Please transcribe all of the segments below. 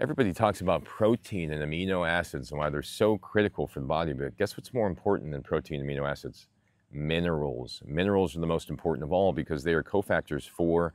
Everybody talks about protein and amino acids and why they're so critical for the body, but guess what's more important than protein and amino acids? Minerals. Minerals are the most important of all because they are cofactors for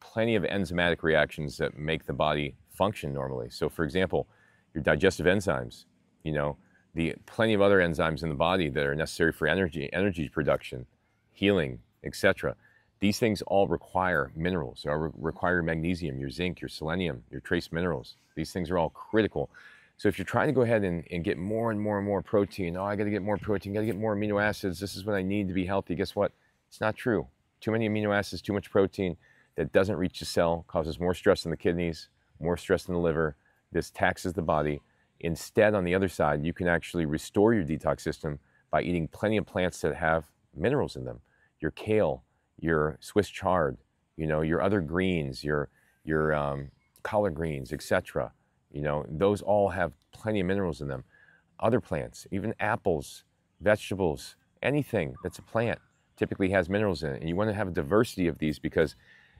plenty of enzymatic reactions that make the body function normally. So for example, your digestive enzymes, you know, the plenty of other enzymes in the body that are necessary for energy, energy production, healing, etc. These things all require minerals, or require magnesium, your zinc, your selenium, your trace minerals. These things are all critical. So if you're trying to go ahead and, and get more and more and more protein, oh, I got to get more protein, got to get more amino acids, this is what I need to be healthy. Guess what? It's not true. Too many amino acids, too much protein that doesn't reach the cell, causes more stress in the kidneys, more stress in the liver. This taxes the body. Instead, on the other side, you can actually restore your detox system by eating plenty of plants that have minerals in them. Your kale, your Swiss chard, you know, your other greens, your, your um, collard greens, etc. You know, those all have plenty of minerals in them. Other plants, even apples, vegetables, anything that's a plant typically has minerals in it. And you want to have a diversity of these because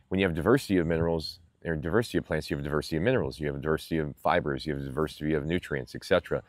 when you have diversity of minerals, or diversity of plants, you have a diversity of minerals, you have a diversity of fibers, you have a diversity of nutrients, etc.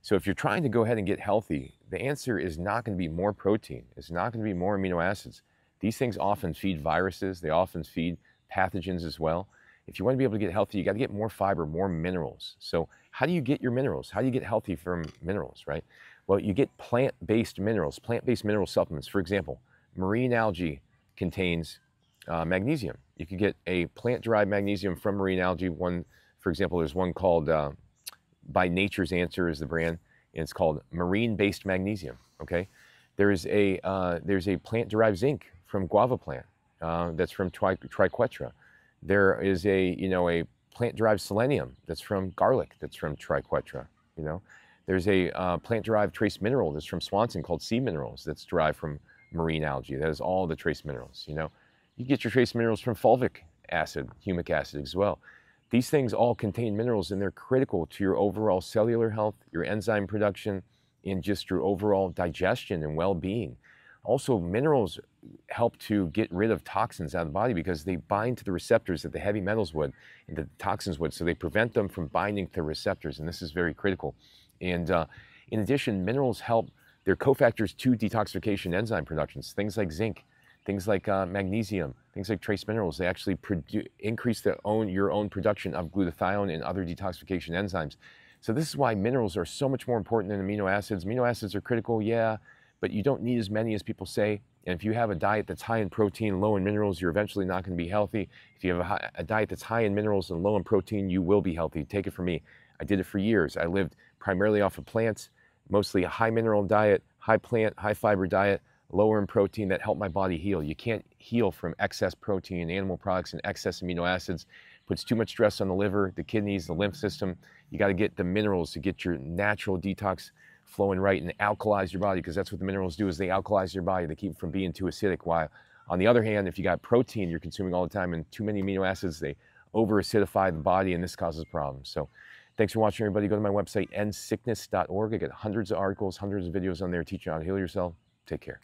So if you're trying to go ahead and get healthy, the answer is not going to be more protein. It's not going to be more amino acids. These things often feed viruses. They often feed pathogens as well. If you want to be able to get healthy, you got to get more fiber, more minerals. So how do you get your minerals? How do you get healthy from minerals, right? Well, you get plant-based minerals, plant-based mineral supplements. For example, marine algae contains uh, magnesium. You can get a plant-derived magnesium from marine algae. One, for example, there's one called uh, by Nature's Answer is the brand, and it's called marine-based magnesium. Okay, there's a uh, there's a plant-derived zinc from guava plant. Uh, that's from tri- triquetra. There is a you know a plant-derived selenium that's from garlic. That's from triquetra. You know, there's a uh, plant-derived trace mineral that's from Swanson called sea minerals that's derived from marine algae. That is all the trace minerals. You know, you get your trace minerals from fulvic acid, humic acid as well. These things all contain minerals and they're critical to your overall cellular health, your enzyme production, and just your overall digestion and well-being. Also, minerals help to get rid of toxins out of the body because they bind to the receptors that the heavy metals would and the toxins would. So they prevent them from binding to receptors, and this is very critical. And uh, in addition, minerals help, they're cofactors to detoxification enzyme productions, things like zinc, things like uh, magnesium, things like trace minerals. They actually increase their own, your own production of glutathione and other detoxification enzymes. So this is why minerals are so much more important than amino acids. Amino acids are critical, yeah, but you don't need as many as people say. And if you have a diet that's high in protein, low in minerals, you're eventually not going to be healthy. If you have a, a, diet that's high in minerals and low in protein, you will be healthy. Take it from me. I did it for years. I lived primarily off of plants, mostly a high mineral diet, high plant, high fiber diet, lower in protein that helped my body heal. You can't heal from excess protein, animal products, and excess amino acids. Puts too much stress on the liver, the kidneys, the lymph system. You got to get the minerals to get your natural detox flowing right and alkalize your body because that's what the minerals do is they alkalize your body. They keep it from being too acidic. While on the other hand, if you got protein you're consuming all the time and too many amino acids, they over acidify the body and this causes problems. So thanks for watching everybody. Go to my website endsickness.org. I get hundreds of articles, hundreds of videos on there teaching you how to heal yourself. Take care.